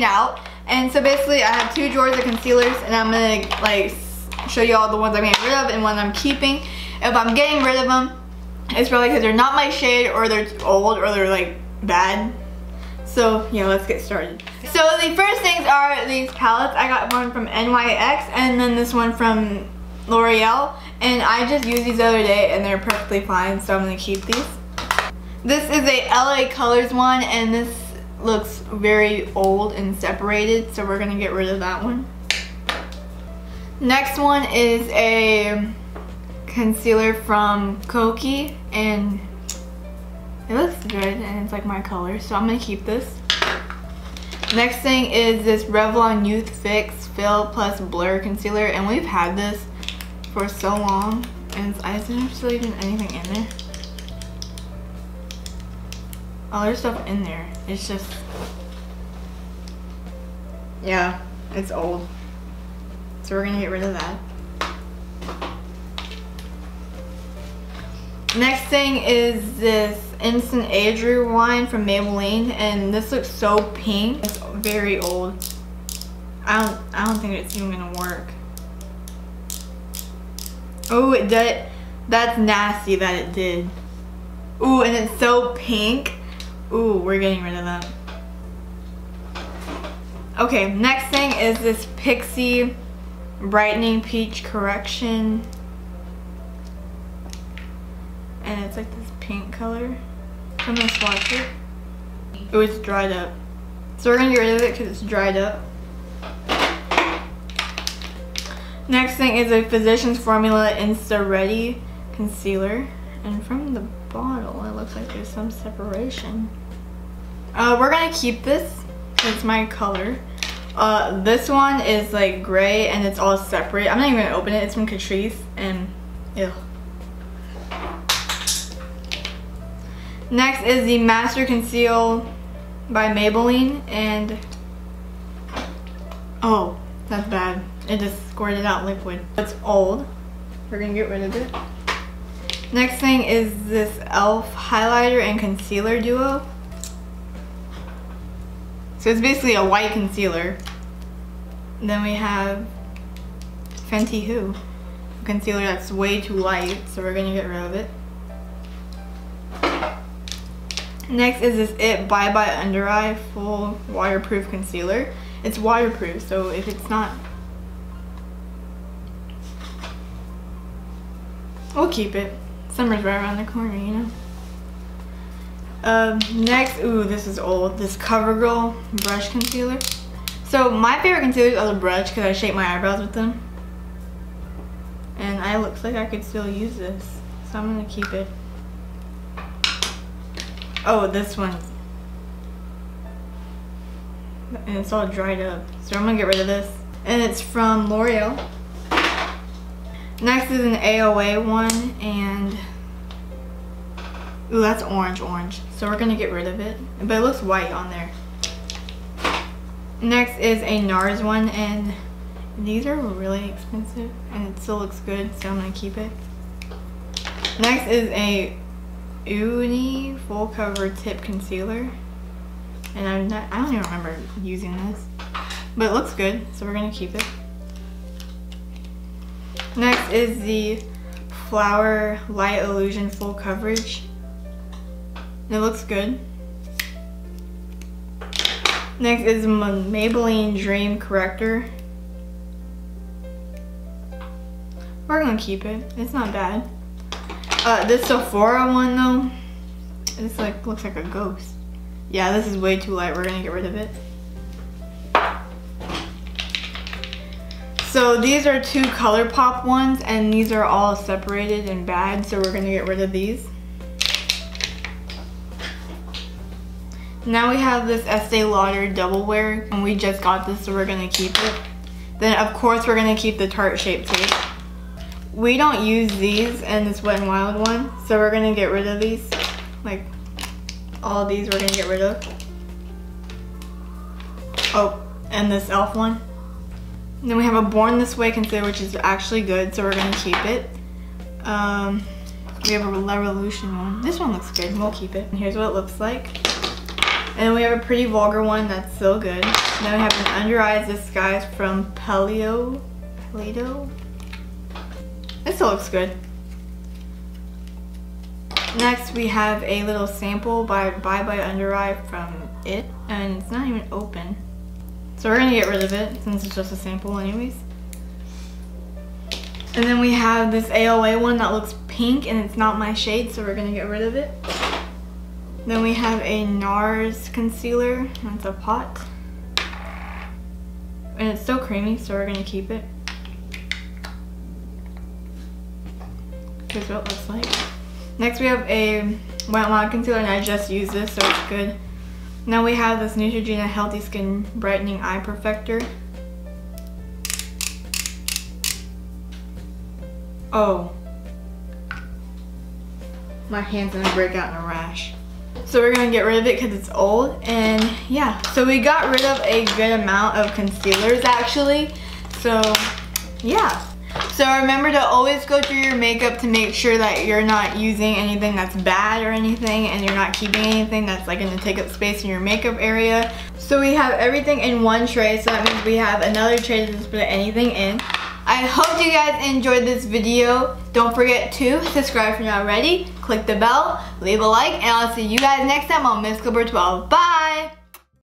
Out and so basically I have two drawers of concealers and I'm gonna like show you all the ones I'm getting rid of and one I'm keeping. If I'm getting rid of them, it's probably because they're not my shade or they're old or they're like bad. So yeah, let's get started. So the first things are these palettes. I got one from NYX and then this one from L'Oreal. And I just used these the other day and they're perfectly fine, so I'm gonna keep these. This is a LA Colors one and this looks very old and separated, so we're gonna get rid of that one. Next one is a concealer from Kokie, and it looks good and it's like my color, so I'm gonna keep this. Next thing is this Revlon Youth Fix Fill Plus Blur Concealer and we've had this for so long and I didn't actually even anything in there. Oh, there's stuff in there. It's just, yeah, it's old. So we're gonna get rid of that. Next thing is this Instant Age Rewind from Maybelline, and this looks so pink. It's very old. I don't, I don't think it's even gonna work. Oh, it did. That's nasty that it did. Ooh, and it's so pink. Ooh, we're getting rid of that. Okay, next thing is this Pixi Brightening Peach Correction. And it's like this pink color. I'm gonna swatch it. It was dried up. So we're gonna get rid of it because it's dried up. Next thing is a Physicians Formula Insta Ready Concealer. And from the bottle, it looks like there's some separation. Uh, we're gonna keep this. It's my color. Uh, this one is like gray and it's all separate. I'm not even gonna open it. It's from Catrice and ew. Next is the Master Conceal by Maybelline and oh, that's bad. It just squirted out liquid. It's old. We're gonna get rid of it. Next thing is this e.l.f. highlighter and concealer duo. So it's basically a white concealer. And then we have Fenty Who. A concealer that's way too light, so we're gonna get rid of it. Next is this IT Bye Bye Under Eye Full Waterproof Concealer. It's waterproof, so if it's not We'll keep it. Summer's right around the corner, you know. Um, next, ooh, this is old. This CoverGirl brush concealer. So my favorite concealers are the brush because I shape my eyebrows with them. And I looks like I could still use this. So I'm going to keep it. Oh, this one. And it's all dried up. So I'm going to get rid of this. And it's from L'Oreal. Next is an AOA one and ooh that's orange orange so we're gonna get rid of it but it looks white on there. Next is a NARS one and these are really expensive and it still looks good so I'm gonna keep it. Next is a Uni full cover tip concealer and I'm not, I don't even remember using this but it looks good so we're gonna keep it. Next is the Flower Light Illusion Full Coverage. It looks good. Next is my Maybelline Dream Corrector. We're gonna keep it. It's not bad. Uh, this Sephora one though, it's like looks like a ghost. Yeah, this is way too light. We're gonna get rid of it. So these are two ColourPop ones and these are all separated and bad so we're to get rid of these. Now we have this Estee Lauder Double Wear and we just got this so we're to keep it. Then of course we're to keep the Tarte Shape Tape. We don't use these and this Wet n Wild one so we're to get rid of these. Like all these we're to get rid of. Oh, and this e.l.f. one. And then we have a Born This Way concealer, which is actually good, so we're gonna keep it. Um, we have a Revolution one. This one looks good, we'll keep it. And here's what it looks like. And then we have a pretty vulgar one that's so good. then we have an under eyes disguise from Paleo. Pelito? This still looks good. Next we have a little sample by Bye Bye Under Eye from It. And it's not even open. So we're gonna get rid of it since it's just a sample anyways. And then we have this AOA one that looks pink and it's not my shade so we're gonna get rid of it. Then we have a NARS concealer. That's a pot. And it's still creamy, so we're gonna keep it. Here's what it looks like. Next we have a Wet Wild concealer and I just used this, so it's good. Now we have this Neutrogena Healthy Skin Brightening Eye Perfector. Oh. My hand's gonna break out in a rash. So we're gonna get rid of it because it's old and yeah. So we got rid of a good amount of concealers actually. So yeah. So remember to always go through your makeup to make sure that you're not using anything that's bad or anything and you're not keeping anything that's like gonna take up space in your makeup area. So we have everything in one tray so that means we have another tray to just put anything in. I hope you guys enjoyed this video. Don't forget to subscribe if you're not already, click the bell, leave a like, and I'll see you guys next time on Miss Clipper 12. Bye!